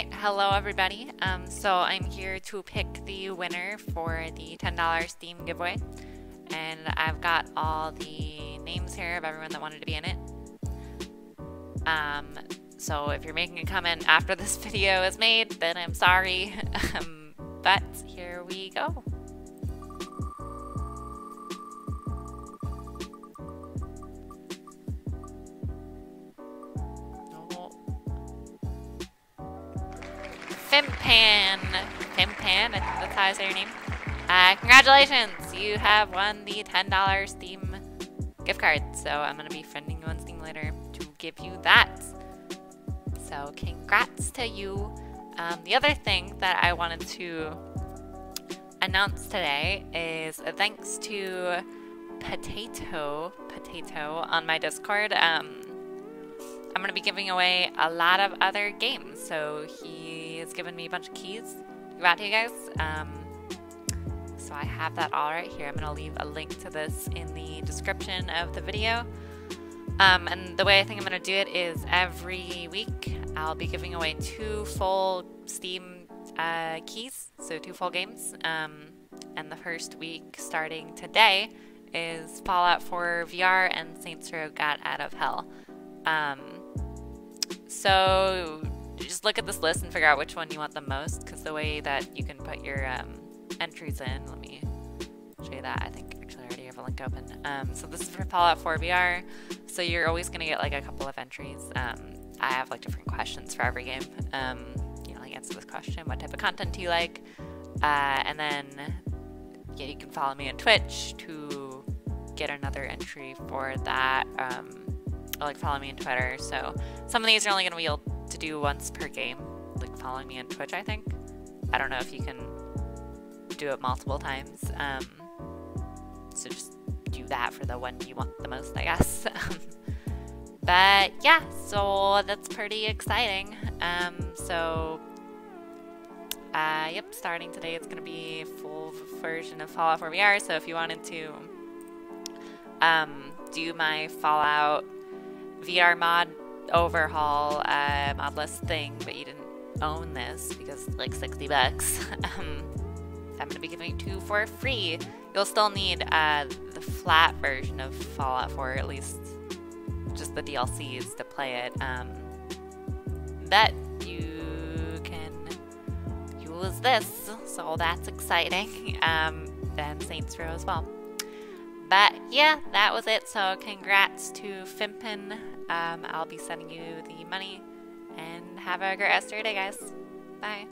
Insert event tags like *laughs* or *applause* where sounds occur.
Alright, hello everybody. Um, so I'm here to pick the winner for the $10 Steam giveaway. And I've got all the names here of everyone that wanted to be in it. Um, so if you're making a comment after this *laughs* video is made, then I'm sorry. *laughs* um, but here we go. Fimpan. Fimpan, I think that's how I say your name. Uh, congratulations! You have won the $10 Steam gift card. So I'm going to be friending you on Steam later to give you that. So congrats to you. Um, the other thing that I wanted to announce today is thanks to Potato, Potato on my Discord. Um, I'm going to be giving away a lot of other games. So he given me a bunch of keys to you guys. Um, so I have that all right here. I'm going to leave a link to this in the description of the video. Um, and the way I think I'm going to do it is every week I'll be giving away two full Steam uh, keys, so two full games. Um, and the first week starting today is Fallout 4 VR and Saints Row Gat Out of Hell. Um, so just look at this list and figure out which one you want the most because the way that you can put your um, entries in, let me show you that. I think actually I already have a link open. Um, so this is for Fallout 4 VR. So you're always going to get like a couple of entries. Um, I have like different questions for every game. Um, you know, like answer this question, what type of content do you like? Uh, and then yeah, you can follow me on Twitch to get another entry for that. Um, or like follow me on Twitter. So some of these are only going to be to do once per game, like following me on Twitch, I think. I don't know if you can do it multiple times. Um, so just do that for the one you want the most, I guess. *laughs* but yeah, so that's pretty exciting. Um, so uh, yep, starting today it's going to be full version of Fallout 4 VR. So if you wanted to um, do my Fallout VR mod overhaul uh, mod list thing, but you didn't own this because like 60 bucks, *laughs* um, I'm going to be giving two for free. You'll still need uh, the flat version of Fallout 4, at least just the DLCs to play it. Um, but you can use this, so that's exciting. Um, and Saints Row as well. But yeah, that was it. So congrats to Fimpan. Um, I'll be sending you the money. And have a great rest of your day, guys. Bye.